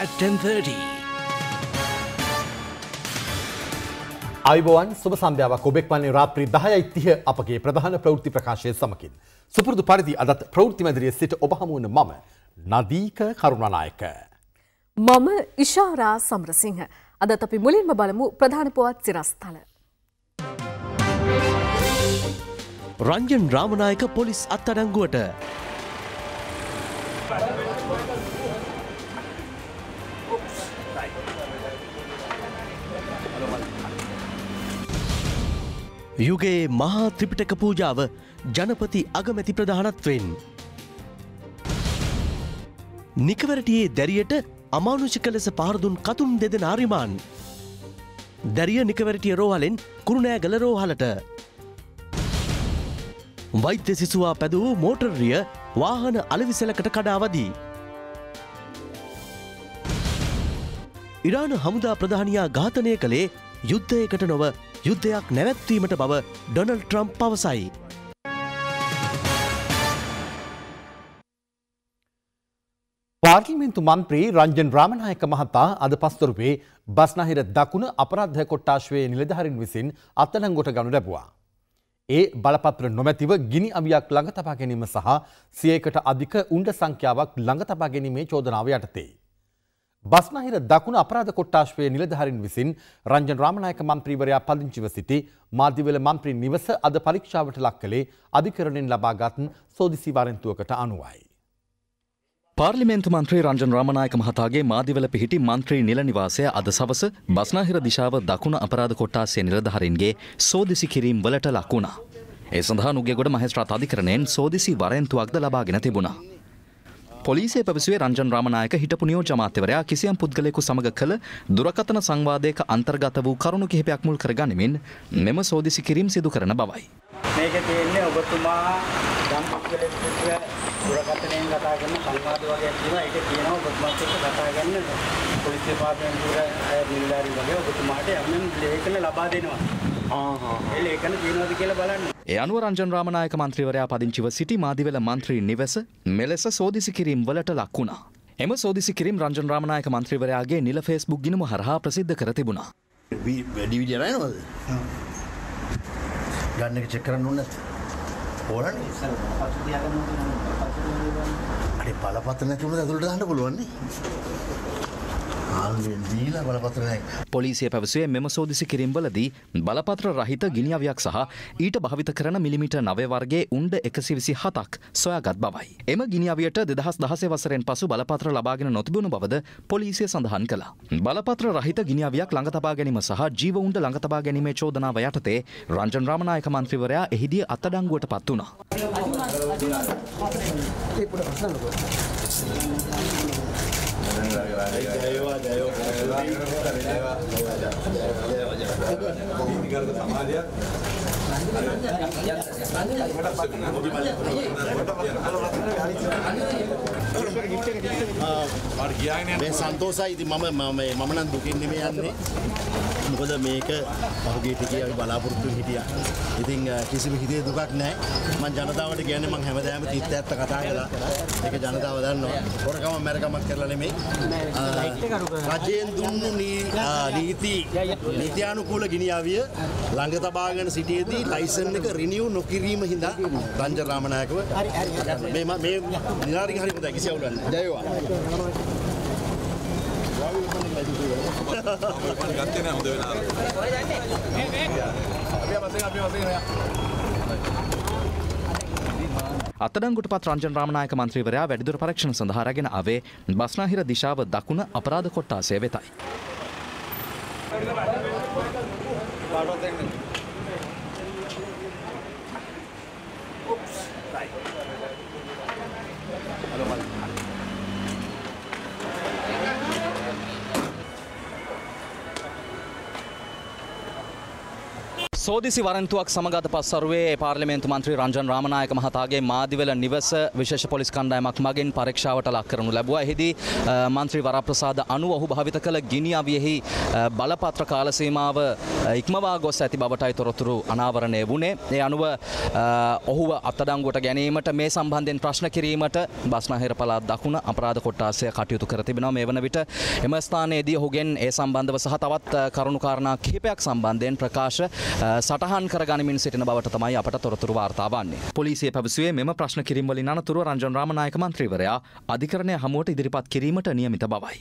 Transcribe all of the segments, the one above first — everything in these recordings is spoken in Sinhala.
at 10.30. අයිබෝවන් සුබ සන්ධ්‍යාවක් ඔබෙක් වන්නේ රාත්‍රී දහයයිතිය අපගේ ප්‍රධාන ප්‍රවෘත්ති ප්‍රකාශය සමකින්. සුපුරුදු පරිදි අදත් ප්‍රවෘත්ති මැදිරිය සිට ඔබහමුවන මම නදීක කරුණනායක. මම ඉශාරා සම්රසිංහ. අදත් අපි මුලින්ම බලමු ප්‍රධාන පුවත් සිරස්ථල. රංජන් රාමනායක පොලිස් අත්අඩංගුවට යුගයේ මහා ත්‍රිපිටක පූජාව ජනපති අගමැති ප්‍රධානත්වෙන්. නිකවරටියේ දැරියට අමානුෂික ලෙස පාරදුන් කතුන් දෙදෙන ආරිමාන්. දැරිය නිකවරටිය රෝහලෙන් කුරුණෑ ගල රෝහලට. වෛත්‍ය සිසුවා පැදවූ මෝටර්රිය වාහන අලවිසලකට කඩාවදී. ඉරාන හමුදා ප්‍රධානයා ඝාතනය කළේ යුද්ධයකට නොව යුද්ධයක් නැවැත්වීමට බව ඩොනල් ට්‍රම්ප් පවසයි. පාර්ලිමේන්තු මන්ත්‍රී රංජන් රාමනායක මහතා අද පස්තුරුවේ බස්නහිර දකුණ අපරාධ කොට්ටාශවයේ නිලධහරින් විසින් අත්තනංගොට ගනු ලැබවා. ඒ බලපත්‍ර නොමැතිව ගිනි අවියක් ළඟ තබා ගැනීම සහ සියයකට අධික උන්ඩ සංඛ්‍යාවක් ළඟ තබා ගැනීමේ චෝදනාව යටතේ. බස්නහිර දකුණ අපරාධ කොට්ටාශ්වය නිලධහරින් විසින් රංජන් රාමනායක මන්ත්‍රීවරයා පදිංචිව සිටි මාධ්‍යවල මන්ත්‍රී නිවස අද පරීක්ෂාවට ලක් කළේ අධිකරණයෙන් ලබාගත් සෝදිසි වාරන්තුවකට අනුවයි. පාර්ලිමේන්තු මන්ත්‍රී රංජන් රාමනායක මහතාගේ මාධ්‍යවල පිහිටි මන්ත්‍රී නිල නිවාසය අද සවස බස්නාහිර දිශාව දකුණ අපරාධ කොට්ටාසේ නිලධහරින්ගේ සෝදිසි කිරීම් වලට ලක්වුණා. ඒ සඳහා නුගේගොඩ මහෙස්ත්‍රාත් අධිකරණයෙන් සෝදිසි වරෙන්තුවක්ද ලබාගෙන තිබුණා. පොලිසිය පැවසුවේ රංජන් රාමනායක හිටපු නියෝජ්‍යමාත්‍යවරයා කිසියම් පුද්ගලයෙකු සමග කළ දුරකථන සංවාදයක අන්තර්ගත වූ කරුණු කිහිපයක් මුල් කරගනිමින් මෙම සෝදිසි කිරීම් සිදු කරන බවයි. මේක තියෙන්නේ ඔබතුමා යම් පුද්ගලෙක් එක්ක දුරකථනයෙන් කතා කරන සංවාද වගේ තියෙනවා. ඒක කියනවා ඔබතුමාත් එක්ක කතා කරන පොලිස් දෙපාර්තමේන්තුවේ අය නිලධාරී වගේ ඔබතුමාට යම් ලේඛන ලබා දෙනවා. ඒ ලේඛන තියෙනවද කියලා බලන්න. ඒ අනුව රංජන් රාමනායක මන්ත්‍රීවරයා පදිංචිව සිටි මාදිවල මන්ත්‍රී නිවස මෙලෙස සෝදිසි කිරීම් වලට ලක්වුණා. එම සෝදිසි කිරීම් රංජන් රාමනායක මන්ත්‍රීවරයාගේ නිල ෆේස්බුක් ගිනුම හරහා ප්‍රසිද්ධ කර තිබුණා. වැඩි විදිය නයනවද ගන්න එක චෙක් කරන්න ඕනේ ඕනනේ අඩේ බලපත්‍ර නැති වුණාද ඇතුළට දාන්න පුළුවන් නේ ආන්ලෙන් දීලා බලපත්‍ර නැහැ පොලිසිය පැවසුවේ මෙම සෝදිසි කිරිම්වලදී බලපත්‍ර රහිත ගිනිියවයක් සහ ඊට භාවිත කරන මිලිමිට නවය වර්ගේ උන්ඩ එකසි විසි හතක් සොයාගත් බවයි. එම ගිනිියාවයට දෙදහස් දහසේ වසරෙන් පසු බලපත්‍ර ලබාගෙන නොතිබුණු බවද පොලිසිය සඳහන් කළා. බලපත්‍ර රහිත ගිනිියාවයක් ළඟතබා ගැනීම සහ ජීව උන්ඩ ළඟතබා ගැනීමේ චෝදනාව යටතේ රංජන් රාමනායක මන්ත්‍රීවරයා එහිදී අත්තඩංගුවට පත් වුණා. මේ සන්තෝසයි ඉතින් මම මම මම නම් දුකින් නෙමෙයි යන්නේ මොකද මේක පහුගිය ටිකේ අපි බලාපොරොත්තු හිටියා. ඉතින් අ, කිසිම හිතේ දුකක් නැහැ. මම ජනතාවට කියන්නේ මම හැමදාම තිත්ත ඇත්ත කතා කළා. ඒක ජනතාව දන්නවා. හොරකම මැරකමක් කරලා නෙමෙයි. අ, රජයෙන් දුන්නු නී- අ, නීති නීතියානුකූල ගිනියාවිය ළඟ තබාගෙන සිටියේදී ලයිසන් එක රිනිව් නොකිරීම හින්දා රංජන් රාමනායකව මේ ම- මේ නිලාරික හරි හොඳයි කිසි අවුලක් නැහැ. ජය වේවා. අතඩංගුට පත් රංජන් රාමනායක මන්ත්‍රීවරයා වැඩිදුර පරීක්ෂණ සඳහා රැගෙන අවේ බස්නාහිර දිශාව දකුණ අපරාධ කොට්ටාසය වෙතයි. සෝදිසි වරන්තුවක් සමගත පස්සරුවේ පාර්ලිමේන්තු මන්ත්‍රී රංජන් රාමනායක මහතාගේ මාදිවල නිවස විශේෂ පොලිස් කණ්ඩායමක් මගින් පරීක්ෂාවට ලක් කරනු ලැබුවා. එහිදී අ, මන්ත්‍රී වරප්‍රසාද අනුව ඔහු භාවිත කළ ගිනි අවියෙහි අ, බලපත්‍ර කාල සීමාව අ, ඉක්මවා ගොස් ඇති බවටයි තොරතුරු අනාවරණය වුණේ. ඒ අනුව අ, ඔහුව අත්අඩංගුවට ගැනීමට මේ සම්බන්ධයෙන් ප්‍රශ්න කිරීමට බස්නාහිර පළාත් දකුණ අපරාධ කොට්ටාසය කටයුතු කර තිබෙනවා. මේ වන විට එම ස්ථානයේදී ඔහුගෙන් ඒ සම්බන්ධව සහ තවත් අ, කරුණු කාරණා කිහිපයක් සම්බන්ධයෙන් ප්‍රකාශ අ, සටහන් කර ගනිමින් සිටින බවට තමයි අපට තොරතුරු වාර්තා වන්නේ. පොලිසිය පැවසුවේ මෙම ප්‍රශ්න කිරීම් වලින් අනතුරුව රංජන් රාමනායක මන්ත්‍රීවරයා අධිකරණය හමුවට ඉදිරිපත් කිරීමට නියමිත බවයි.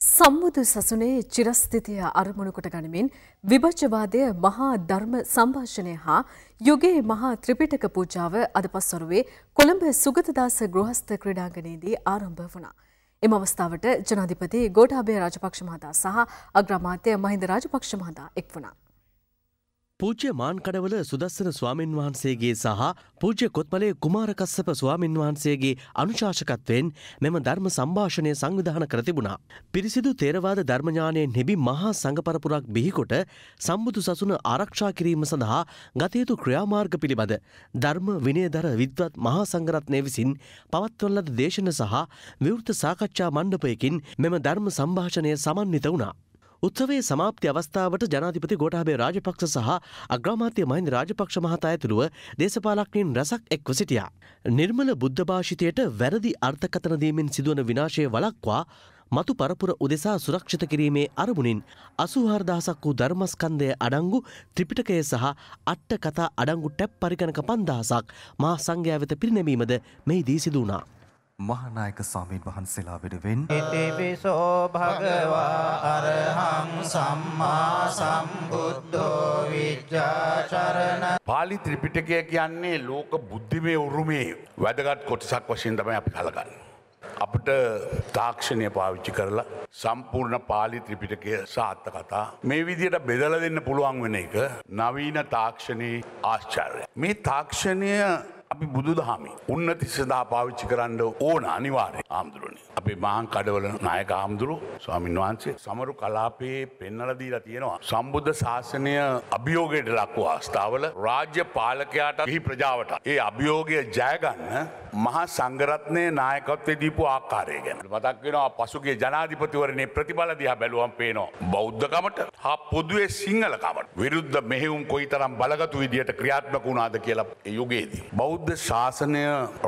සම්බුදු සසුනේ චිරස්ථිතිය අරමුණුකොට ගනිමින් විභජ්‍යවාදය මහා ධර්ම සංභාෂණය හා යුගයේ මහා ත්‍රිපිටක පූජාව අද පස්වරුවේ කොළඹ සුගතදාස ගෘහස්ථ ක්‍රීඩාංගණයේදී ආරම්භ වුණා. එම අවස්ථාවට ජනාධිපති ගෝඨාභය රාජපක්ෂ මහතා සහ අග්‍රාමාත්‍ය මහින්ද රාජපක්ෂ මහතා එක් වුණා. පූජ්‍ය මාන්කඩවල සුදස්සන ස්වාමින් වහන්සේගේ සහ පූජ්‍ය කොත්මලේ කුමාරකස්සප ස්වාමින් වහන්සේගේ අනුශාසකත්වයෙන් මෙම ධර්ම සම්භාෂණය සංවිධාන කර තිබුණා. පිරිසිදු තේරවාද ධර්මඥානයෙන් හෙබි මහා සංඝපරපුරක් බිහිකොට සම්බුදු සසුන ආරක්ෂා කිරීම සඳහා ගතයුතු ක්‍රියාමාර්ග පිළිබඳ ධර්ම විනයදර විද්වත් මහා සංගරත්නය විසින් පවත්වන ලද දේශන සහ විවෘත සාකච්ඡා මණ්ඩපයකින් මෙම ධර්ම සම්භාෂණය සමන්විත වුණා. උත්සවේ සමාප්ති අවස්ථාවට ජනාධිපති ගෝටාබේ රාජපක්ෂ සහ අග්‍රාමාත්‍ය මහින්ද රාජපක්ෂ මහතා ඇතුළුව දේශපාලක්ඥයින් රැසක් එක්ව සිටියා. නිර්මල බුද්ධ භාෂිතයට වැරදි අර්ථකතන දීමෙන් සිදුවන විනාශය වලක්වා මතු පරපුර උදෙසා සුරක්ෂිත කිරීමේ අරමුණින් අසූහාරදහසක් වූ ධර්මස්කන්දය අඩංගු ත්‍රිපිටකය සහ අට්ට කතා අඩංගු ටැප් පරිගණක පන්දහසක් මහා සංඝයා වෙත පිරිනැමීමද මෙහිදී සිදුවනා. මහානායක ස්වාමීන් වහන්සේලා වෙනුවෙන් ඉතිපිසෝ භගවා අරහං සම්මා සම්බුද්ධෝ විජ්ජාචරණ පාලි ත්‍රිපිටකය කියන්නේ ලෝක බුද්ධිමය උරුමේ වැදගත් කොටසක් වශයෙන් තමයි අපි කළගන්න. අපට තාක්ෂණය පාවිච්චි කරලා සම්පූර්ණ පාලි ත්‍රිපිටකය සාත්ත කතා මේ විදියට බෙදල දෙන්න පුළුවන් වෙන එක නවීන තාක්ෂණයේ ආශ්චර්ය. මේ තාක්ෂණය අපි බුදු දහමි උන්නති සඳහා පාවිච්චි කරන්න ඕන අනිවාරය ආමුදුරනි. අපේ මහන් කඩවල නායක ආමුදුරු ස්වාමින් වහන්සේ සමරු කලාපයේ පෙන්නලදීලා තියෙනවා. සම්බුද්ධ ශාසනය අභියෝගයට ලක්ව අවස්ථාවල රාජ්‍ය පාලකයාට හි ප්‍රජාවට. ඒ අභියෝගය ජයගන්න මහා සංගරත්නය නායකත්වය දීපු ආකාරය ගැන. මතක් වෙනවා පසුගේ ජනාධිපතිවරණේ ප්‍රතිබල දිහා බැලුවම් පේනවා. බෞද්ධකමට හා පොදුවේ සිංහලකමට විරුද්ධ මෙහෙවුම් කොයි තරම් බලගතු විදියට ක්‍රියාත්මක වුණාද කියලා ඒ යුගයේදී. බෞද්ධ ශාසනය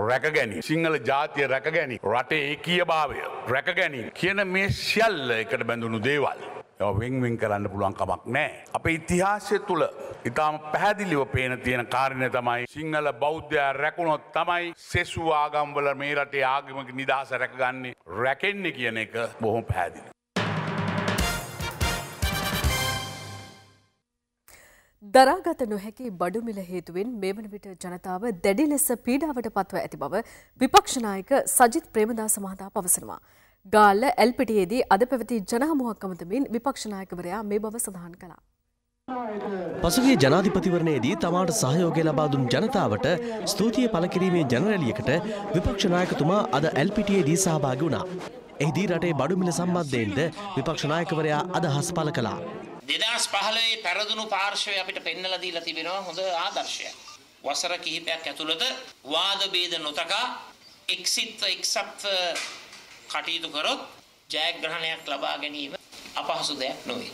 රැකගැනී සිංහල ජාතිය රැකගැනී රටේ ඒකීය භාවය රැකගැනී කියන මේ සියල්ල එකට බැඳුණු දේවල්. වෙන්වෙන් කරන්න පුළුවන් කමක් නෑ. අප ඉතිහාසය තුළ ඉතාම පැහැදිලිව පේන තියෙන කාරණය තමයි සිංහල බෞද්ධය රැකුණොත් තමයි සෙසු ආගම්වල මේ රටේ ආගමක නිදහස රැකගන්නේ රැකෙන්නේ කියන එක බොහොම පැහැදිලි. දරාගත නොහැකි බඩුමිල හේතුවෙන් මේ වන විට ජනතාව දැඩි ලෙස පීඩාවට පත්ව ඇති බව විපක්ෂනායක සජිත් ප්‍රේමදාස මහතා පවසනවා. ගාල්ල ඇල්පිටියේදී අද පැවති ජනහමුවක් අමතමින් විපක්ෂනායකවරයා මේ බව සඳහන් කළා. පසුගේ ජනාධිපතිවරණයේදී තමාට සහයෝගය ලබා දුන් ජනතාවට ස්තුතිය පළ කිරීමේ ජනරැලියකට විපක්ෂ නායකතුමා අද ඇල්පිටියේදී සහභාගී වුණා. එහිදී රටේ බඩුමිල සම්බන්ධයෙන්ද විපක්ෂ නායකවරයා අදහස් පළ කළා. දෙදස් පහළේ පැරදුණු පාර්ශවය අපිට පෙන්නල දීලා තිබෙනවා හොඳ ආදර්ශයක්. වසර කිහිපයක් ඇතුළත වාද බේද නොතකා එක්සිත්ව එක්සත්ව කටයුතු කරොත් ජයග්‍රහණයක් ලබා ගැනීම අපහසු දෙයක් නොවේ.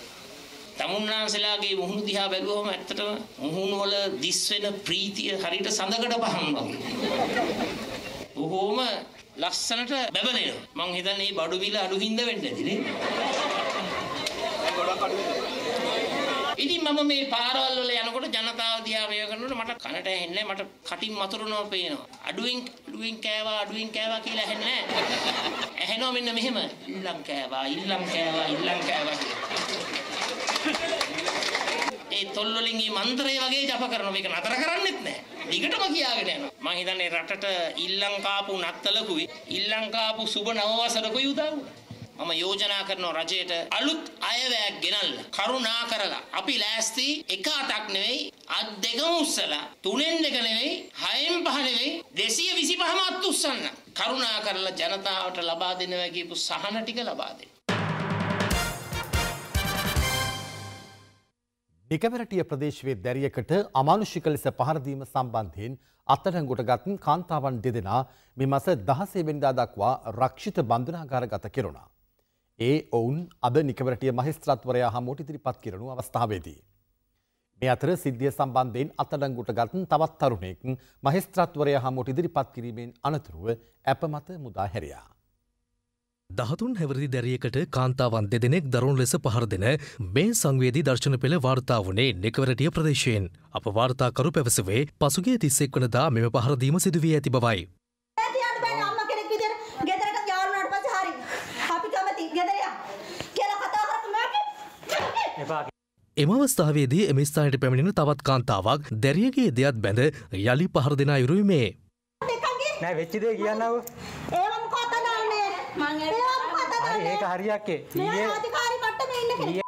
තමුන්නාන්සලාගේ මුහුණු දිහා බැලුවම ඇත්තටම මුහුණු වල දිස් වෙන ප්‍රීතිය හරියට සඳකඩ පහන් වගේ. බොහෝම ලස්සනට බැබලෙනවා. මං හිතන්නේ මේ බඩු මිල අඩු හින්දා වෙන්න ඇති නේ. ඉතින් මම මේ පාරවල් වල යනකොට ජනතාව දිහා මේව කරනකොට මට කනට ඇහෙන්නේ මට කටින් මතුරුනවා පේනවා. අඩුවෙන් අඩුවෙන් කෑවා අඩුවෙන් කෑවා කියලා ඇහෙන්නේ නැහැ. ඇහෙනවා මෙන්න මෙහෙම. ඉල්ලම් කෑවා ඉල්ලම් කෑවා ඉල්ලම් කෑවා ඒ තොල් වලින් මේ මන්ත්‍රය වගේ ජප කරනවා මේක නතර කරන්නෙත් නැහැ. දිගටම කියාගෙන යනවා. මං හිතන්නේ රටට ඉල්ලම් කාපු නත්තලකුයි ඉල්ලම් කාපු සුබ නවවසරකුයි උදව්. මම යෝජනා කරනවා රජයට අලුත් අයවැයක් ගෙනල්ල කරුණා කරලා අපි ලෑස්ති එක අතක් නෙවෙයි අත් දෙකම උස්සලා තුනෙන් දෙක නෙවෙයි හයෙන් පහ නෙවෙයි 225ම අත් උස්සන්න කරුණා කරලා ජනතාවට ලබා දෙනවා කියපු සහන ටික ලබා දෙන්න. නිකවරටිය ප්‍රදේශයේ දැරියකට අමානුෂික ලෙස පහර දීම සම්බන්ධයෙන් අත්අඩංගුවට ගත් කාන්තාවන් දෙදෙනා මේ මාස 16 වෙනිදා දක්වා රක්ෂිත බන්ධනාගාරගත කෙරුණා. ඒ ඔවුන් අද නිකවැරටිය මහේස්ත්‍රාත්වරයා හමුවට ඉදිරිපත් කෙරෙනු අවස්ථාවේදී. මේ අතර සිද්ධිය සම්බන්ධයෙන් අත්අඩංගුවට ගත් තවත් තරුණයෙක් මහේස්ත්‍රාත්වරයා හමුවට ඉදිරිපත් කිරීමෙන් අනතුරුව ඇප මත මුදා හැරියා. දහතුන් හැවරදි දැරියකට කාන්තාවන් දෙදෙනෙක් දරුණු ලෙස පහර දෙන මේ සංවේදී දර්ශන පෙළ වාර්තා වනේ නිකවරටිය ප්‍රදේශයෙන්. අප වාර්තාකරු පැවසවේ පසුගේ තිස්සෙක් වනදා මෙම පහරදීම සිදුවී ඇති බවයි. ඇතියට බෑ අම්ම කෙනෙක් විදියට ගෙදරට යාළුවාට පස්සේ හරි අපි කැමති ගෙදර යන්න කියලා කතා කරපු එම අවස්ථාවේදී එම ස්ථානයට පැමිණෙන තවත් කාන්තාවක් දැරියගේ දෙයත් බැඳ යළි පහර දෙනා යුරුවීමේ. නෑ වෙච්ච දේ කියන්නව. ඒවම කතා දාන්නේ මං ඒවම කතා හරි දාන්නේ ඒක හරියක්කේ. මේ ඊයේ අධිකාරි මට්ටමේ ඉන්න කෙනෙක්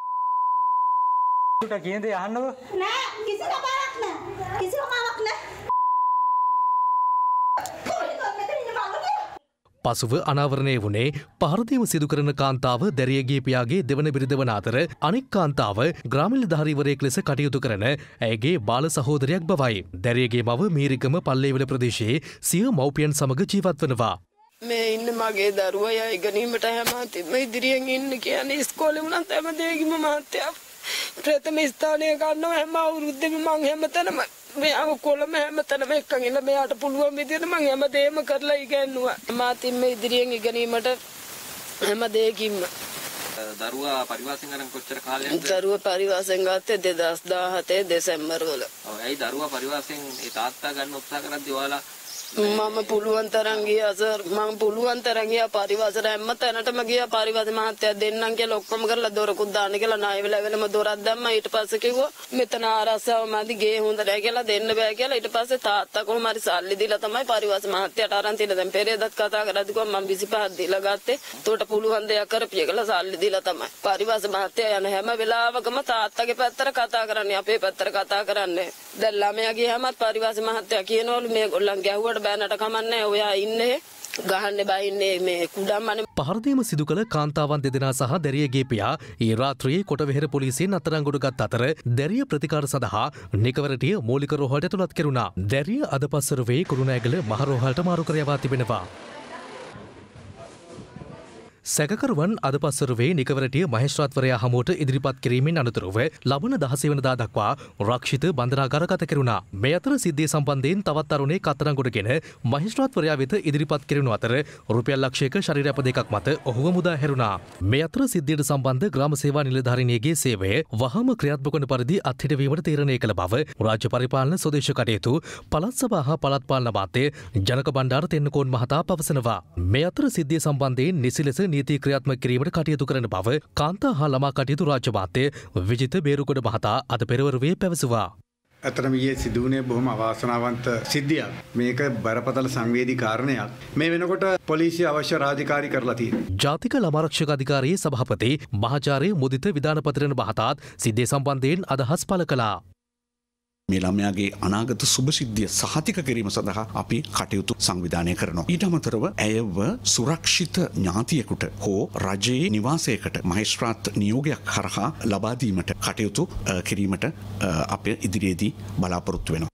උට කියන දේ අහන්නව. නෑ කිසි කතාවක් නෑ කිසි කතාවක් නෑ කොහෙද මෙතන ඉන්න බලන්න පසුව අනාවරණය වුණේ පහරදීම සිදු කරන කාන්තාව දැරියගේ පියාගේ දෙවන බිරිඳ වන අතර අනෙක් කාන්තාව ග්‍රාමිල ධාරීවරයෙක් ලෙස කටයුතු කරන ඇගේ බාල සහෝදරයක් බවයි. දැරියගේ මව මීරිකම පල්ලේවල ප්‍රදේශයේ සිය මව්පියන් සමග ජීවත් වනවා. මේ ඉන්න මගේ දරුවා යයි ගැනීමට හැමතිම ඉදිරියෙන් ඉන්න කියන්නේ ඉස්කෝලේ වුණත් හැම දෙයකින්ම මහත්තයා ප්‍රථම ස්ථානය ගන්නවා හැම අවුරුද්දෙම මං හැමතැනම මෙයාව කොළම හැමතැනම එක්කන් ඉන්න. මෙයාට පුළුවන් විදිහට මං හැමදේම කරලා ඉගෙනුවා මාතින්ම ඉදිරියෙන් ඉගෙනීමට හැම දෙයකින්ම. දරුවා පරිවාසෙන් අරන් කොච්චර කාලයක්ද? දරුවා පරිවාසෙන් ගත්තේ 2017 දෙසැම්බර් වල ඔව් ඇයි දරුවා පරිවාසෙන් ඒ තාත්තා ගන්න උත්සාහ කරද්දී ඔයාලා මම පුළුවන් තරම් ගියා සර් මම පුළුවන් තරම් ගියා පරිවාසර හැම තැනටම ගියා. පරිවාස මහත්තයා දෙන්නම් කියලා ඔක්කොම කරලා දොරකුත් දාන්න කියලා ණය වෙලා වෙලම දොරක් දැම්මා. ඊට පස්සේ කිව්වා මෙතන ආරස්සාව මදි ගේ හොඳ නැහැ කියලා දෙන්න බෑ කියලා. ඊට පස්සේ තාත්තා කොහොම හරි සල්ලි දීලා තමයි පරිවාස මහත්තයාට අරන් තියලා දැන් පෙරේදත් කතා කරද්දී කිව්වා මම 25ක් දීලා ගත්තේ. උතෝට පුළුවන් දෙයක් කරපිය කියලා සල්ලි දීලා තමයි. පරිවාස මහත්තයා යන හැම වෙලාවකම තාත්තගේ පැත්තට කතා කරන්නේ අපේ පැත්තට කතා කරන්නේ. දැන් ළමයා ගියාමත් පරිවාස මහත්තයා කියනවලු මේ ගොල්ලන් ගැහුවට බෑනට කමන්නේ ඔයා ඉන්නේ ගහන්න බයින්නේ මේ කුඩම්මන පහරදීම සිදු කළ කාන්තාවන් දෙදෙනා සහ දැරියගේ පියා ඒ රාත්‍රයේ කොටවෙහෙර පොලිසියෙන් අත්අඩංගුවට ගත් අතර දැරිය ප්‍රතිකාර සඳහා නිකවරටිය මූලික රෝහලට ඇතුළත් කෙරුණා. දැරිය අද පස්සරුවේ කුරුණෑගල මහරෝහලට මාරු කර යවා තිබෙනවා. සැකකරුවන් අද පස්සරුවේ නිකවරටිය මහේශ්‍රාත්වරයා හමුවට ඉදිරිපත් කිරීමෙන් අනතුරුව ලබන දහසේ වනදා දක්වා රක්ෂිත බන්ධනාගාරගත කෙරුණා. මේ අතර සිද්ධිය සම්බන්ධයෙන් තවත් තරුණේ කතරංගොඩගෙන මහේශ්‍රාත්වරයා වෙත ඉදිරිපත් කෙරුණු අතර රුපියල් ලක්ෂයක ශරීර අප දෙකක් මත ඔහුව මුදා හැරුණා. මේ අතර සිද්ධියට සම්බන්ධ ග්‍රාම සේවා නිලධාරිනියගේ සේවය වහම ක්‍රියාත්මක වන පරිදි අත්හිටවීමට තීරණය කළ බව රාජ්‍ය පරිපාලන ස්වදේශ කටයුතු පළත් සභා හා පළාත් පාලන අමාත්‍ය ජනක බණ්ඩාර තෙන්නකෝන් මහතා පවසනවා. මේ අතර සිද්ධිය සම්බන්ධයෙන් නිසි ලෙස නීති ක්‍රියාත්මක කිරීමට කටයුතු කරන බව කාන්තා හා ළමා කටයුතු රාජ්‍ය මාත්‍ය විජිත බේරුගොඩ මහතා අද පෙරවරුවේ පැවසුවා. ඇතරම ඊයේ සිදුවනේ බොහොම අවාසනාවන්ත සිද්ධියක්. මේක බරපතල සංවේදී කාරණයක්. මේ වෙනකොට පොලිසිය අවශ්‍ය රාජකාරී කරලා තියෙනවා. ජාතික ළමාරක්ෂක අධිකාරයේ සභාපති මහාචාර්ය මුදිත විධානපතිරණ මහතාත් සිද්ධිය සම්බන්ධයෙන් අදහස් පළ කළා. මේ ළමයාගේ අනාගත සුභසිද්ධිය සහතික කිරීම සඳහා අපි කටයුතු සංවිධානය කරනවා. ඊට අමතරව ඇයව සුරක්ෂිත ඥාතියෙකුට හෝ රජයේ නිවාසයකට මහේස්ත්‍රාත් නියෝගයක් කරහා ලබාදීමට කටයුතු අ, කිරීමට අ, අප ඉදිරියේදී බලාපොරොත්තු වෙනවා.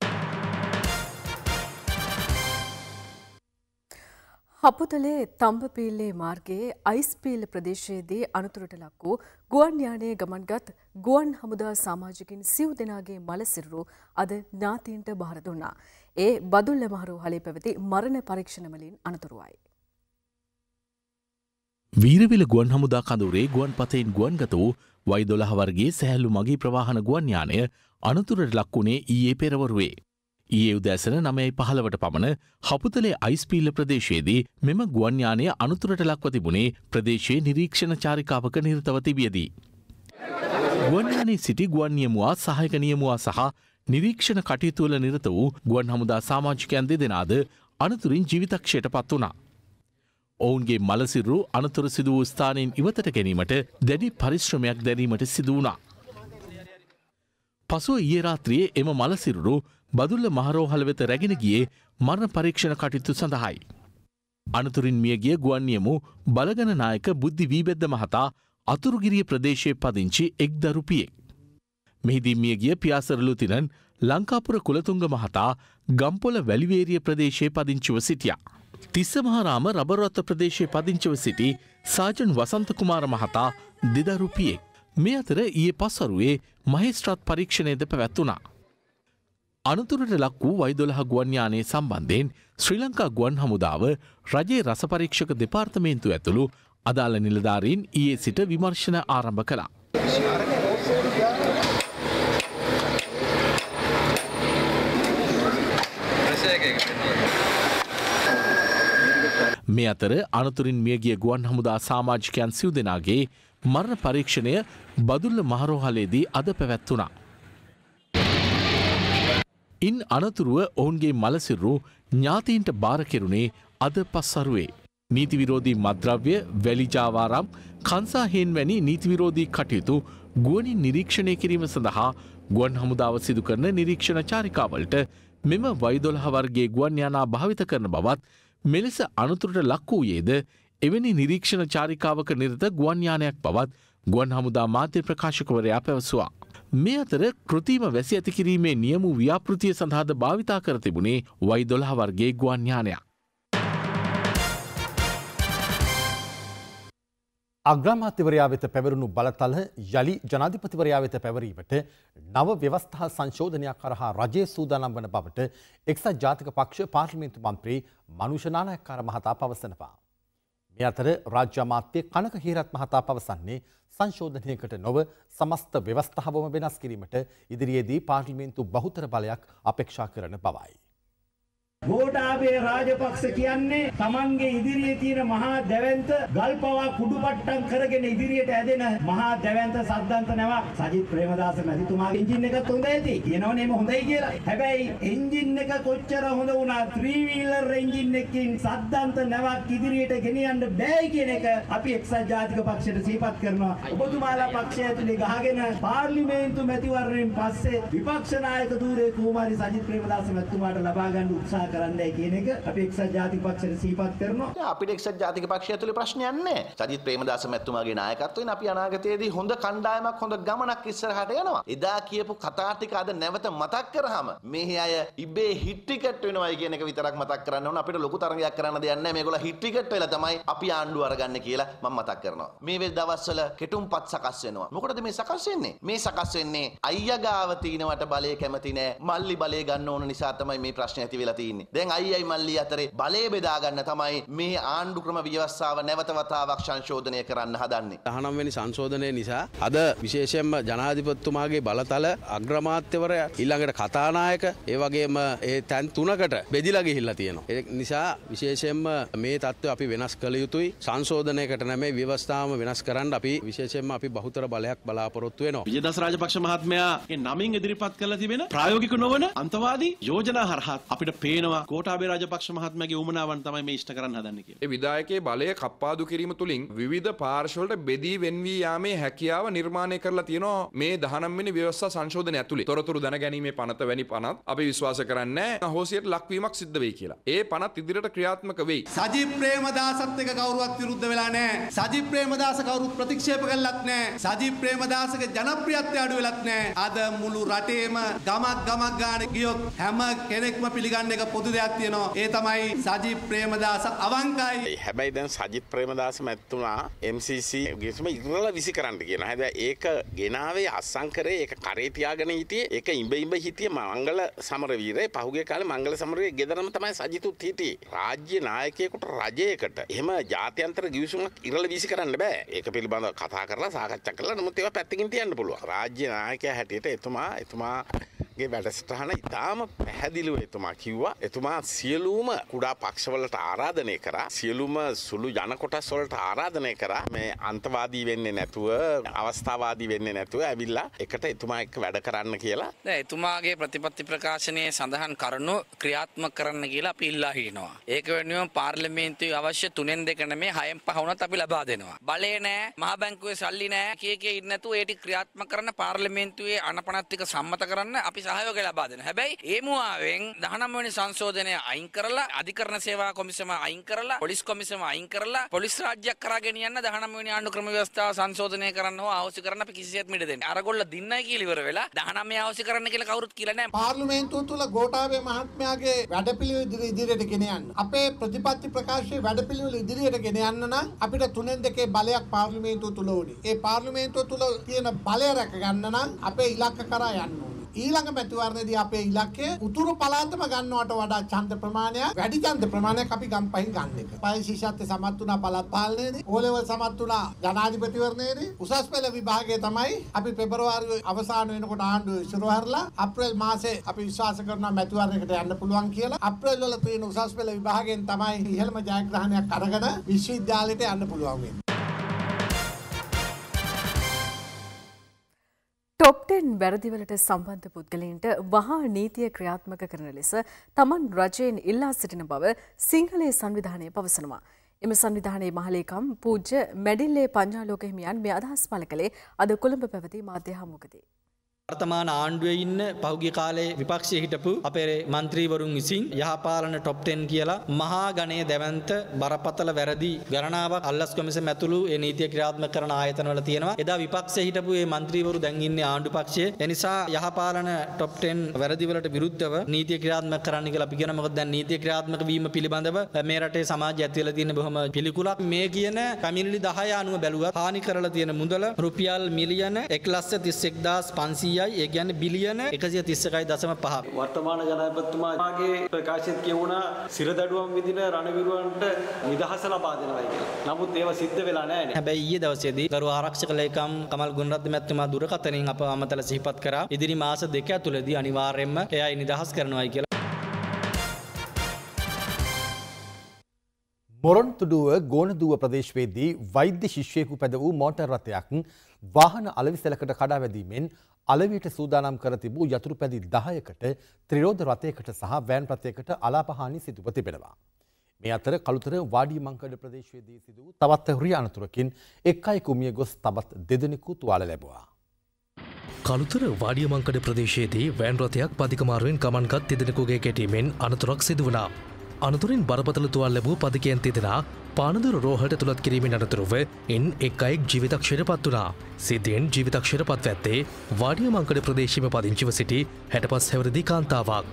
හපුතලේ තම්බපීල්ලේ මාර්ගයේ අයිස්පීල්ල ප්‍රදේශයේදී අනතුරට ලක් වූ ගුවන් යානයේ ගමන්ගත් ගුවන් හමුදා සමාජිකින් සිව් දෙනාගේ මලසිරුරු අද ඥාතීන්ට බාර දුන්නා. ඒ බදුල්ල මහරෝහලේ පැවති මරණ පරීක්ෂණවලින් අනතුරුවයි. වීරවිල ගුවන් හමුදා කඳුරේ ගුවන් පතයින් ගුවන්ගත වූ වයි දොළහ වර්ගේ සැහැල්ලු මගී ප්‍රවාහන ගුවන් යානය අනතුරට ලක්වුණේ ඊයේ පෙරවරුවේ. ඊයේ උදැසන නමයයි පහළවට පමණ හපුතලේ අයිස්පීල්ල ප්‍රදේශයේදී මෙම ගුවන්යානය අනුතුරට ලක්ව තිබුණේ ප්‍රදේශයේ නිරීක්ෂණ චාරිකාවක නිරතව තිබියදී. ගුවන්යානයේ සිටි ගුවන් නියමුවා සහයක නියමුවා සහ නිරීක්ෂණ කටයුතුවල නිරත වූ ගුවන් හමුදා සාමාජිකයන් දෙදෙනාද අනතුරින් ජීවිතක්ෂයට පත් වුණා. ඔවුන්ගේ මලසිරු අනතුර සිදු වූ ස්ථානයෙන් ඉවතට ගැනීමට දැඩි පරිශ්‍රමයක් දැරීමට සිදු වුණා. පසුව ඊයේ රාත්‍රියේ එම මලසිරුරු බදුල්ල මහරෝහල වෙත රැගෙන ගියේ මරණ පරීක්ෂණ කටයුතු සඳහායි. අනතුරින් මියගිය ගුවන්නියමු බලගන නායක බුද්ධි වීබෙද්ද මහතා අතුරුගිරිය ප්‍රදේශයේ පදිංචි එක් දරුපියෙක්. මෙහිදී මියගිය පියාසරලු තිනන් ලංකාපුර කුලතුංග මහතා ගම්පොල වැලිවේරිය ප්‍රදේශයේ පදිංචිව සිටියා. තිස්ස මහාරාම රබරොත්ත ප්‍රදේශයේ පදිංචිව සිටි සාජන් වසන්තකුමාර මහතා දෙදරුපියෙක්. මේ අතර ඊයේ පස්වරුවේ මහිස්ත්‍රාත් පරීක්ෂණයද පැවැත්වුණා. අනතුරට ලක් වූ වයිදොලහ ගුවන්යානයේ සම්බන්ධයෙන් ශ්‍රී ලංකා ගුවන් හමුදාව රජයේ රසපරීක්ෂක දෙපාර්තමේන්තු ඇතුළු අදාළ නිලධාරීන් ඊයේ සිට විමර්ශන ආරම්භ කළා. මේ අතර අනතුරින් මියගිය ගුවන් හමුදා සාමාජිකයන් සිව් දෙනාගේ මරණ පරීක්ෂණය බදුල්ල මහරෝහලේදී අද පැවැත්වුණා. ඉන් අනතුරුව ඔවුන්ගේ මලසිරු ඥාතීන්ට භාරකෙරුණේ අද පස්සරුවේ. නීතිවිරෝධී මද්‍රව්‍ය වැලිජාවාරම් කන්සාහෙන් වැනි නීතිවිරෝධී කටයුතු ගුවනින් නිරීක්ෂණය කිරීම සඳහා ගුවන් හමුදාව සිදු කරන නිරීක්ෂණ චාරිකාවලට මෙම වයිදොළහ වර්ගේ ගුවන් යානා භාවිත කරන බවත් මෙලෙස අනතුරට ලක් වූයේද එවැනි නිරීක්ෂණ චාරිකාවක නිරත ගුවන්යානයක් බවත් ගුවන් හමුදා මාධ්‍ය ප්‍රකාශකවරයා පැවසවා. මේ අතර කෘතිම වැසි ඇතිකිරීමේ නියමු ව්‍යාපෘතිය සඳහාද භාවිතා කර තිබුණේ වයි දොළහ වර්ගේ ගුවන්යානයක්. අග්‍රාමාත්‍යවරයා වෙත පැවරුණු බලතල යළි ජනාධිපතිවරයා වෙත පැවරීමට නව ව්‍යවස්ථා සංශෝධනයක් කරහා රජයේ සූදානම් වන බවට එක්සත් ජාතික පක්ෂ පාර්ලිමේන්තු මන්ත්‍රී මනුෂනානායක්කාර මහතා පවසනවා. මේ අතර රාජ්‍ය අමාත්‍ය කනක හේරත් මහතා පවසන්නේ සංශෝධනයකට නොව සමස්ත ව්‍යවස්ථාවම වෙනස් කිරීමට ඉදිරියේදී පාර්ලිමේන්තු බහුතර බලයක් අපේක්ෂා කරන බවයි. ගෝඨාභය රාජපක්ෂ කියන්නේ Tamange ඉදිරියේ තියෙන මහා දැවැන්ත ගල්පවා කුඩුපට්ටම් කරගෙන ඉදිරියට ඇදෙන මහා දැවැන්ත සද්දන්ත නැවක් සජිත් ප්‍රේමදාස මැතිතුමාගේ එන්ජින් එකත් හොඳ ඇති. කියනවනේ එම හොඳයි කියලා. හැබැයි එන්ජින් එක කොච්චර හොඳ වුණා ත්‍රී වීලර් එන්ජින් එකකින් සද්දන්ත නැවක් ඉදිරියට ගෙනියන්න බෑයි කියන එක අපි එක්සත් ජාතික පක්ෂයට සිහිපත් කරනවා. ඔබතුමාලා පක්ෂය ඇතුලේ ගහගෙන පාර්ලිමේන්තු මැතිවරණයෙන් පස්සේ විපක්ෂ නායක ධූරේ කුමාරි සජිත් ප්‍රේමදාස මැතිතුමාට ලබා ගන්න උත්සාහ කරන්නයි කියන එක අපි එක්සත් ජාතික පක්ෂයට සිහිපත් කරනවා. අපිට එක්සත් ජාතික පක්ෂය ඇතුලේ ප්‍රශ්නයක් නැහැ. සජිත් ප්‍රේමදාස මැතිතුමාගේ නායකත්වයෙන් අපි අනාගතයේදී හොඳ කණ්ඩායමක් හොඳ ගමනක් ඉස්සරහට යනවා. එදා කියපු කතා ටික අද නැවත මතක් කරාම මේ අය ඉබේ හිට් ටිකට් වෙනවයි කියන එක විතරක් මතක් කරන්න ඕන. අපිට ලොකු තරගයක් කරන්න දෙයක් නැහැ. මේගොල්ලෝ හිට් ටිකට් වෙලා තමයි අපි ආණ්ඩුව අරගන්නේ කියලා මම මතක් කරනවා. මේ වෙල් දවස්වල කෙටුම්පත් සකස් වෙනවා. මොකටද මේ සකස් වෙන්නේ? මේ සකස් වෙන්නේ අයියා ගාව තිනවට බලය කැමති නැහැ. මල්ලි බලය ගන්න ඕන නිසා තමයි මේ ප්‍රශ්නේ ඇති වෙලා තියෙන්නේ. ඉන්නේ. දැන් අයියයි මල්ලි අතරේ බලය බෙදා ගන්න තමයි මේ ආණ්ඩු ක්‍රම ව්‍යවස්ථාව නැවත වතාවක් සංශෝධනය කරන්න හදන්නේ. 19 වෙනි සංශෝධනය නිසා අද විශේෂයෙන්ම ජනාධිපතිතුමාගේ බලතල අග්‍රමාත්‍යවරයා ඊළඟට කතානායක ඒ වගේම ඒ තැන් තුනකට බෙදිලා ගිහිල්ලා තියෙනවා. ඒ නිසා විශේෂයෙන්ම මේ தত্ত্বය අපි වෙනස් කළ යුතුයි. සංශෝධනයකට නැමේ ව්‍යවස්ථාවම වෙනස් කරන්න අපි විශේෂයෙන්ම අපි බහුතර බලයක් බලාපොරොත්තු වෙනවා. විජේදාස රාජපක්ෂ මහත්මයා නමින් ඉදිරිපත් කළ තිබෙන ප්‍රායෝගික නොවන අන්තවාදී යෝජනා හරහා අපිට පේන පේනවා ගෝඨාභය රාජපක්ෂ මහත්මයාගේ උමනාවන් තමයි මේ ඉෂ්ට කරන්න හදන්නේ කියලා. ඒ විධායකයේ බලය කප්පාදු කිරීම තුලින් විවිධ පාර්ශවලට බෙදී වෙන්වී යාමේ හැකියාව නිර්මාණය කරලා තියෙනවා මේ 19 වෙනි ව්‍යවස්ථා සංශෝධනය ඇතුලේ. තොරතුරු දැනගැනීමේ පනත වැනි පනත් අපි විශ්වාස කරන්නේ අහෝසියට ලක්වීමක් සිද්ධ වෙයි කියලා. ඒ පනත් ඉදිරියට ක්‍රියාත්මක වෙයි. සජිත් ප්‍රේමදාසත් එක්ක කවුරුවත් විරුද්ධ වෙලා නැහැ. සජිත් ප්‍රේමදාස කවුරුත් ප්‍රතික්ෂේප කළත් නැහැ. සජිත් ප්‍රේමදාසගේ ජනප්‍රියත්වය අඩු වෙලත් නැහැ. අද මුළු රටේම ගමක් ගමක් ගාන ගියොත් හැම කෙනෙක්ම පිළිගන්න එක පොදු දෙයක් තියෙනවා. ඒ තමයි සජිත් ප්‍රේමදාස අවංකයි. හැබැයි දැන් සජිත් ප්‍රේමදාස මැතිතුමා MCC ගිස්ම ඉරල විසි කරන්න කියන. හැබැයි ඒක ගෙනාවේ අස්සංකරේ ඒක කරේ තියාගෙන හිටියේ. ඒක ඉඹ ඉඹ හිටියේ මංගල සමරවීරේ. පහුගිය කාලේ මංගල සමරවීරේ ගෙදරම තමයි සජිතුත් හිටියේ. රාජ්‍ය නායකයෙකුට රජයකට එහෙම ජාත්‍යන්තර ගිවිසුමක් ඉරල විසි කරන්න බෑ. ඒක පිළිබඳව කතා කරලා සාකච්ඡා කරලා නමුත් ඒවා පැත්තකින් තියන්න පුළුවන්. රාජ්‍ය නායකයා හැටියට එතුමා එතුමා ගේ වැඩසටහන ඉතාම පැහැදිලිව එතුමා කිව්වා එතුමා සියලූම කුඩා පක්ෂවලට ආරාධනය කරා සියලුම සුළු ජනකොටස් වලට ආරාධනය කරා මේ අන්තවාදී වෙන්නේ නැතුව අවස්ථාවාදී වෙන්නේ නැතුව ඇවිල්ලා එකට එතුමා එක්ක වැඩ කරන්න කියලා එතුමාගේ ප්‍රතිපත්ති ප්‍රකාශනයේ සඳහන් කරුණු ක්‍රියාත්මක කරන්න කියලා අපි ඉල්ලා හිටිනවා. ඒක වෙනුවෙන් පාර්ලිමේන්තුවේ අවශ්‍ය තුනෙන් දෙක නෙමේ හයෙන් පහ වුණත් අපි ලබා දෙනවා. බලේ නෑ මහ බැංකුවේ සල්ලි නෑ කිය කිය ඉන්නේ නැතුව ඒක ක්‍රියාත්මක කරන්න පාර්ලිමේන්තුවේ අනපනත් ටික සම්මත කරන්න අපි සහයෝගය ලබා දෙනවා. හැබැයි ඒ මුවාවෙන් 19 වෙනි සංශෝධනය අයින් කරලා අධිකරණ සේවා කොමිසම අයින් කරලා පොලිස් කොමිසම අයින් කරලා පොලිස් රාජ්‍යයක් කරා ගෙනියන්න 19 වෙනි ආණ්ඩු ක්‍රම ව්‍යවස්ථාව සංශෝධනය කරන්න හෝ ආහොසි කරන්න අපි කිසිසේත් මිඩ දෙන්නේ. අරගොල්ල දින්නයි කියලා ඉවර වෙලා 19 ආහොසි කරන්න කියලා කවුරුත් කියලා නැහැ. පාර්ලිමේන්තුව තුළ ගෝඨාභය මහත්මයාගේ වැඩපිළිවෙල ඉදිරි ඉදිරියට ගෙන යන්න. අපේ ප්‍රතිපත්ති ප්‍රකාශයේ වැඩපිළිවෙල ඉදිරියට ගෙන යන්න නම් අපිට තුනෙන් දෙකේ බලයක් පාර්ලිමේන්තුව තුළ ඕනේ. ඒ පාර්ලිමේන්තුව තුළ තියෙන බලය රැක ගන්න නම් අපේ ඉලක්ක කරා යන්න ඕනේ. ඊළඟ මැතිවරණයේදී අපේ ඉලක්කය උතුරු පළාතම ගන්නවට වඩා ඡන්ද ප්‍රමාණයක් වැඩි ඡන්ද ප්‍රමාණයක් අපි ගම්පහින් ගන්න එක. පයි ශිෂ්‍යත්වයේ සමත් වුණා පළාත් පාලනයේදී, ඕ ලෙවල් සමත් වුණා ජනාධිපතිවරණයේදී, උසස් පෙළ විභාගයේ තමයි අපි පෙබරවාරි අවසාන වෙනකොට ආණ්ඩුව ඉස්සරව හරලා අප්‍රේල් මාසේ අපි විශ්වාස කරනවා මැතිවරණයකට යන්න පුළුවන් කියලා. අප්‍රේල් වල තියෙන උසස් පෙළ විභාගයෙන් තමයි ඉහළම ජයග්‍රහණයක් අරගෙන විශ්වවිද්‍යාලයට යන්න පුළුවන් වෙන්නේ. ටොප්ටෙන් වැරදිවලට සම්බන්ධ පුද්ගලයින්ට වහා නීතිය ක්‍රියාත්මක කරන ලෙස තමන් රජයෙන් ඉල්ලා සිටින බව සිංහලයේ සංවිධානය පවසනවා. එම සංවිධානයේ මහලේකම් පූජ්‍ය මැඩිල්ලේ පංජාලෝක හිමියන් මේ අදහස් පළ කළේ අද කොළඹ පැවති මාධ්‍ය හමුවකදී. වර්තමාන ආණ්ඩුවේ ඉන්න පහුගිය කාලේ විපක්ෂයේ හිටපු අපේ മന്ത്രിවරුන් විසින් යහපාලන টොප් 10 කියලා මහා ගණයේ දැවැන්ත බරපතල වැරදි ගණනාවක් අල්ලස් කොමිසම ඇතුළු ඒ නීතිය ක්‍රියාත්මක කරන ආයතනවල තියෙනවා. එදා විපක්ෂයේ හිටපු මේ മന്ത്രിවරු දැන් ඉන්නේ ආණ්ඩු පක්ෂයේ. ඒ නිසා යහපාලන টොප් 10 වැරදි වලට විරුද්ධව නීතිය ක්‍රියාත්මක කරන්න කියලා අපි කියන මොකද දැන් නීතිය ක්‍රියාත්මක වීම පිළිබඳව මේ රටේ සමාජය ඇති වෙලා තියෙන බොහොම පිළිකුලක්. මේ කියන පැමිණිලි 10 අනුව බැලුවත් හානි කරලා තියෙන මුදල රුපියල් මිලියන 131500 යි ඒ කියන්නේ බිලියන 131.5 වර්තමාන ජනාධිපතිතුමාගේ ප්‍රකාශයත් කියවුණා සිරදඩුවම් විදින රණවිරුවන්ට නිදහස ලබා දෙනවා කියලා. නමුත් ඒව සිද්ධ වෙලා නැහැ හැබැයි ඊයේ දවසේදී ගරු ආරක්ෂක ලේකම් කමල් ගුණරත්න මැතිතුමා දුරකථනයෙන් අප අමතල සිහිපත් කරා ඉදිරි මාස දෙක ඇතුළතදී අනිවාර්යයෙන්ම එයයි නිදහස් කරනවායි කියලා. මොරොන්තුඩුව ගෝනදුව ප්‍රදේශවේදී වෛද්‍ය ශිෂ්‍යයෙකු පැද වූ මෝටර් රථයක් වාහන අලවිසලකට කඩාවැදීමෙන් අලවියට සූදානම් කර තිබූ යතුරු පැදි දහයකට ත්‍රිරෝධ රථයකට සහ වෑන් රථයකට අලාපහානි සිදුව තිබෙනවා. මේ අතර කළුතර වාඩිය මංකඩ ප්‍රදේශයේදී සිදු වූ තවත් හුරිය අනතුරකින් එක් අයෙකු මිය ගොස් තවත් දෙදෙනෙකු තුවාල ලැබුවා. කළුතර වාඩියමංකඩ ප්‍රදේශයේදී වෑන් රථයක් පදිකමාරුවෙන් ගමන්ගත් තිදෙනෙකුගේ කැටීමෙන් අනතුරක් සිදුවනා. අනතුරින් බරපතල තුවල් ලැබූ පදිකයන් තිදෙනා පානදුර රෝහට තුළත් කිරීමෙන් අනතුරුව එන් එක් අයෙක් ජීවිතක්ෂයට පත් වනා. සිද්ධියෙන් ජීවිතක්ෂයට පත් ඇත්තේ වාඩියමංකඩ ප්‍රදේශීම පදිංචිව සිටි හැටපස් හැවරදි කාන්තාවක්.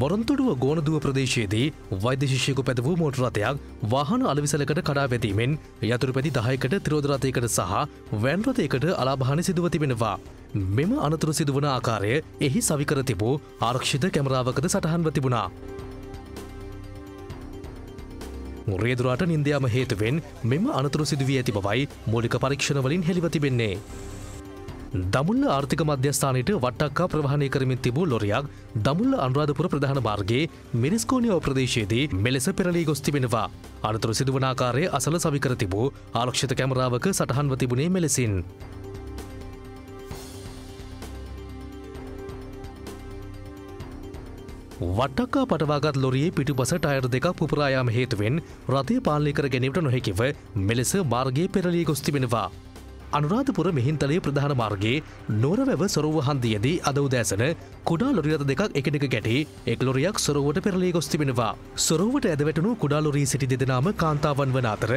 මොරන්තුඩුව ගෝනදුව ප්‍රදේශයේදී වෛද්‍යශිෂයකු පැද වූ මෝටර රථයක් වාහන අලවිසලකට කඩා වැදීමෙන් යතුරු පැදි දහයකට ත්‍රෝධරථයකට සහ වැන්රථයකට අලාභානි සිදුව තිබෙනවා. මෙම අනතුරු සිදුවන ආකාරය එහි සවිකර තිබූ ආරක්ෂිත කැමරාවකද සටහන්ව තිබුණා. රේදුරාට නින්දයාම හේතුවෙන් මෙම අනතුරු සිදුවී ඇති බවයි මූලික පරීක්ෂණවලින් හෙළිව තිබෙන්නේ. දමුල්ල ආර්ථික මධ්‍යස්ථානයට වට්ටක්කා ප්‍රවාහණය කරමින් තිබූ ලොරියක් දමුල්ල අනුරාධපුර ප්‍රධාන මාර්ගයේ මිනිස්කෝනියෝ ප්‍රදේශයේදී මෙලෙස පෙරලී ගොස් තිබෙනවා. අනතුරු සිදුවනාකාරය අසල සවිකර තිබූ ආරක්ෂිත කැමරාවක සටහන්ව තිබුණේ මෙලෙසින්. වට්ටක්කා පටවාගත් ලොරියේ පිටුපස ටයර් දෙකක් පුපුරායාම හේතුවෙන් රථය පාලනය කර ගැනීමට නොහැකිව මෙලෙස මාර්ගයේ පෙරලී ගොස් තිබෙනවා. අනුරාධපුර මෙහින්තලේ ප්‍රධාන මාර්ගයේ නොරවැව සොරව හන්දියේදී අද උදෑසන කුඩා ලොරියත දෙකක් එකනෙක ගැටි එක් ලොරියක් සොරවට පෙරලී ගොස් තිබෙනවා. සොරවට ඇදවැටුණු කුඩා ලොරී සිටි දෙදෙනාම කාන්තාවන් වන අතර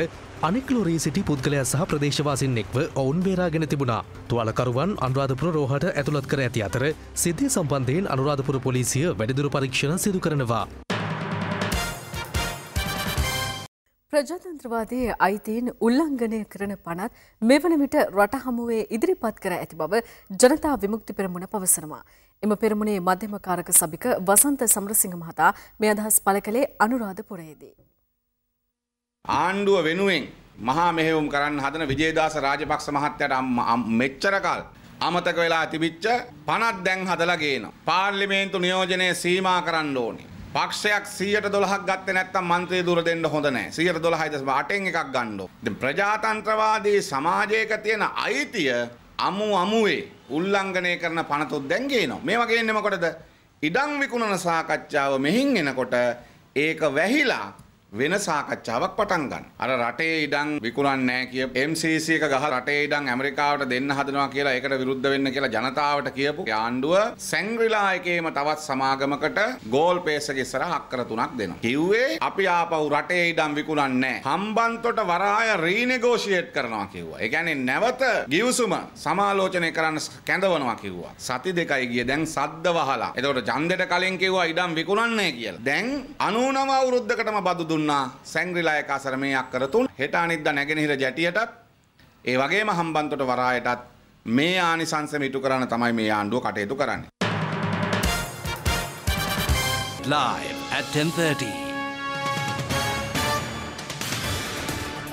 අනෙක් ලොරී සිටි පුද්ගලයා සහ ප්‍රදේශවාසින් එක්ව ඔවුන් බේරාගෙන තිබුණා. තුවාලකරුවන් අනුරාධපුර රෝහට ඇතුළත් කර ඇති අතර සිද්ධිය සම්බන්ධයෙන් අනුරාධපුර පොලිසිය වැඩිදුර පරීක්ෂණ සිදු කරනවා. ප්‍රජාතන්ත්‍රවාදයේ අයිතීන් උල්ලංඝනය කරන පනත් මෙවන විට රට හමුවේ ඉදිරිපත් කර ඇති බව ජනතා විමුක්ති පෙරමුණ පවසනවා. එම පෙරමුණේ මධ්‍යම කාරක සභික වසන්ත සමරසිංහ මහතා මේ අදහස් පළ කළේ අනුරාධපුරයේදී. ආණ්ඩුව වෙනුවෙන් මහා මෙහෙයුම් කරන්න හදන විජේදාස රාජපක්ෂ මහත්තයට මෙච්චර කල් අමතක වෙලා තිබිච්ච පනත් දැන් හදලා ගේනවා. පාර්ලිමේන්තු නියෝජනය සීමා කරන්න ඕනේ. පක්ෂයක් 112ක් ගත්තේ නැත්නම් മന്ത്രി දුර දෙන්න හොඳ නැහැ. 112.8න් එකක් ගන්න ඕන. දැන් ප්‍රජාතන්ත්‍රවාදී සමාජයක තියෙන අයිතිය අමු අමුවේ උල්ලංඝනය කරන පනතොත් දැන් ගේනවා. මේ වගේ එන්නේ මොකටද? ඉඩම් විකුණන සාකච්ඡාව මෙහින් එනකොට ඒක වැහිලා වෙන සාකච්ඡාවක් පටන් ගන්න. අර රටේ ඉඩම් විකුණන්නේ නැහැ කිය MCC එක ගහ රටේ ඉඩම් ඇමරිකාවට දෙන්න හදනවා කියලා ඒකට විරුද්ධ වෙන්න කියලා ජනතාවට කියපු ආණ්ඩුව සැංග්‍රිලා එකේම තවත් සමාගමකට ගෝල් පේස් එක ඉස්සරහ අක්කර තුනක් දෙනවා. කිව්වේ අපි ආපහු රටේ ඉඩම් විකුණන්නේ නැහැ. හම්බන්තොට වරාය රීනෙගෝෂියේට් කරනවා කිව්වා. ඒ කියන්නේ නැවත ගිවිසුම සමාලෝචනය කරන්න කැඳවනවා කිව්වා. සති දෙකයි ගිය දැන් සද්ද වහලා. එතකොට ඡන්දෙට කලින් කිව්වා ඉඩම් විකුණන්නේ කියලා. දැන් 99 අවුරුද්දකටම බදු දුන්නා සැංග්‍රිලා එක අසර මේ අක්කර තුන. හෙට අනිද්දා නැගෙනහිර ජැටියටත් ඒ වගේම හම්බන්තොට වරායටත් මේ ආනිසංසම ඉටු කරන්න තමයි මේ ආණ්ඩුව කටයුතු කරන්නේ. Live at 10:30.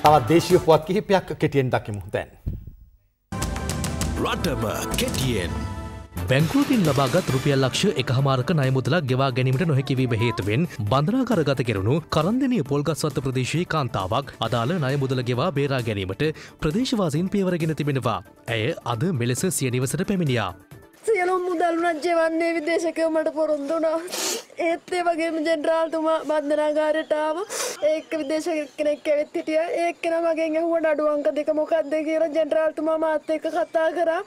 තවත් දේශීය පුවත් කිහිපයක් කෙටියෙන් දකිමු දැන්. රටම කෙටියෙන්. බැංකුවකින් ලබාගත් රුපියල් ලක්ෂ එක හමාරක නයමුදලක් ගෙවා ගැනීමට නොහැකිවීම හේතුවෙන් බඳනාකරගත කෙරුණු කරන්දනය පොල්ගස්වත්ත ප්‍රදේශයේ කාන්තාවක් අදාළ නයමුදල ගෙවා බේරා ගැනීමට ප්‍රදේශවාසීන් පියවරගෙන තිබෙනවා. ඇය අද මෙලෙස සිය නිවසට පැමිණියා. සියලුම් මුදල්ුනත් ජෙවන්නේ විදේශකව මට පොරොන්දුනා ඒත් ඒ වගේම ජෙනරාල්තුමා බන්ධනාගාරයටාව ඒක විදේශ කෙනෙක් ඇවෙත් හිටිය. ඒක්කෙන මගෙන් ඇහුවට අඩුවංක දෙක මොකක්ද කියලා ජෙනරාල්තුමා මාත් එක්ක කතා කරා.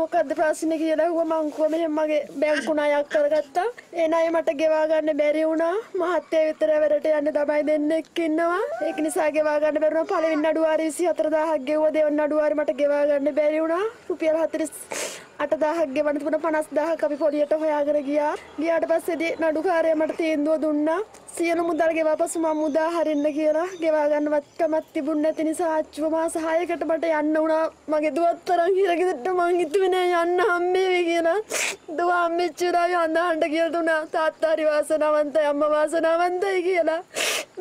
මොකක්ද ප්‍රශ්න කියලා හුව මංකුව මෙහෙම මගේ බැංකු ණයක් කරගත්තා ඒ ණය මට ගෙවා ගන්න බැරි වුණා. මහත්තයා විතර වැඩට යන්න තමයි දෙන්නෙක් ඉන්නවා. ඒක නිසා ගෙවා ගන්න බැරි වුණා. පළවෙනි නඩුවාරි 24000ක් ගෙවුවා. දෙවන නඩුවාරි මට ගෙවා ගන්න බැරි වුණා. රුපියල් 40 අටදාහක් ගෙවන්න තිබුණ පනස් දාහක් අපි පොලියට හොයාගෙන ගියා. ගියාට පස්සේදී නඩුකාරයා මට තීන්දුව දුන්නා. සියලු මුදල් ගෙවා පසු මම මුදා හරින්න කියලා ගෙවා ගන්න වත්කමක් තිබුණ නැති නිසා ආච්චිව මාස 6කට මට යන්න වුණා. මගේ දුවත් තරම් හිරගෙදරට මං හිතුවේ නෑ යන්න හම්බෙවි කියලා. දුව අම්මච්චිලා යන්නහන්ට කියලා දුන්නා. තාත්තා හරි වාසනාවන්තයි අම්මා වාසනාවන්තයි කියලා.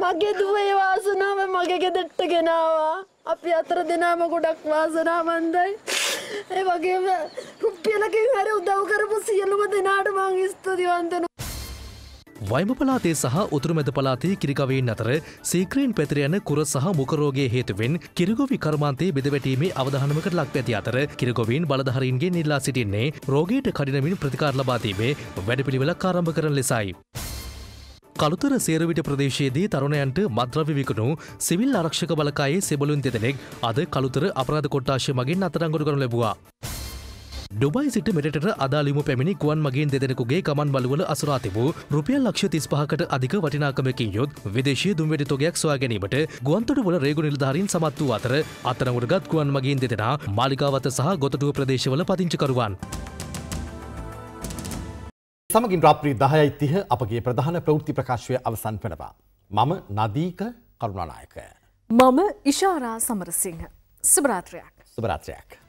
මගේ දුවේ වාසනාව මගේ ගෙදරට ගෙනාවා. අපි අතර දෙනාම ගොඩක් වාසනාවන්තයි. ඒ වගේම රුපියලකින් හරි උදව් කරපු සියලුම දෙනාට මං ස්තුතිවන්ත වයිම පලාතේ සහ උතුරුමැද පලාතේ කිරිකවීන් අතර සීක්‍රීන් පැතිර යන කුර සහ මුකරෝගේ හේතුවෙන් කිරිගොවි කර්මාන්තයේ බෙදවැටීමේ අවධානමකට ලක් පැති අතර කිරිගොවීන් බලධහරින්ගේ නිල්ලා සිටින්නේ රෝගයට කඩිනමින් ප්‍රතිකාර ලබාතීමේ වැඩපිළිවෙලක් ආරම්භ කරන ලෙසයි. කළුතර සේරවිට ප්‍රදේශයේදී තරුණයන්ට මද්‍රව්‍ය විකුණු සිවිල් ආරක්ෂක බලකායේ සෙබලුන් දෙදෙනෙක් අද කළුතර අපරාධ කොට්ටාශය මගින් අතරංගොඩ කරනු ලැබවා. ඩුබයි සිට මෙරට අදාලිම පැමිණි ගුවන් මගින් දෙදෙනෙකුගේ ගමන් බලුවල අසුරා තිබූ රුපියල් ලක්ෂ තිස්පහකට අධික වටිනාකමකින් යොත් විදේශය දුම්වැඩි තොගයක් සොයා ගැනීමට ගුවන්තොටුවල රේගු නිලධාරීන් සමත් වූ අතර අතරමුරගත් ගුවන් මගින් දෙදෙනා මාලිකාවත සහ ගොතටුව ප්‍රදේශවල පදිංචකරුවන්. සමගින් රාත්‍රී දහයයි තිහ අපගේ ප්‍රධාන ප්‍රවෘත්ති ප්‍රකාශය අවසන් වනවා. මම නදීක කරුණානායක. මම ඉශාරා සමරසිංහ. සුභරාත්‍රයක්. සුභරාත්‍රයක්.